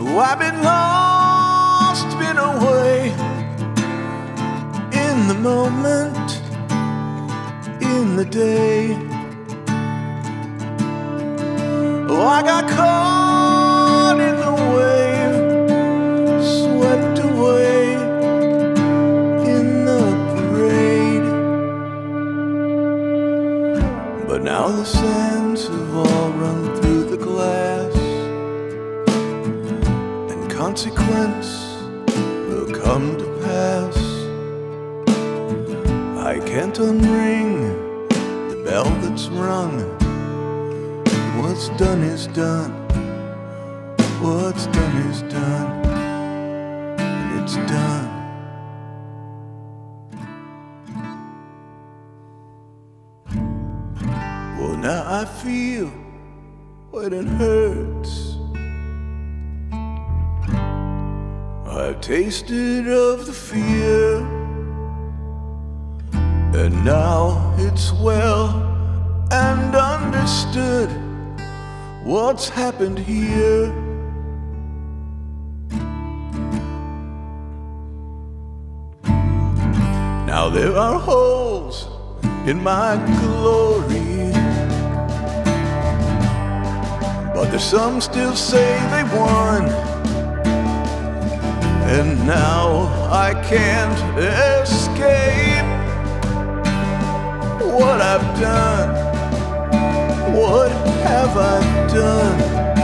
Oh, I've been lost, been away in the moment, in the day. Now the sands have all run through the glass and consequence will come to pass. I can't unring the bell that's rung. What's done is done. What's done. Well, now I feel when it hurts. I've tasted of the fear, and now it's well and understood what's happened here. Now there are holes in my glory, there's some still say they won. And now I can't escape what I've done. What have I done?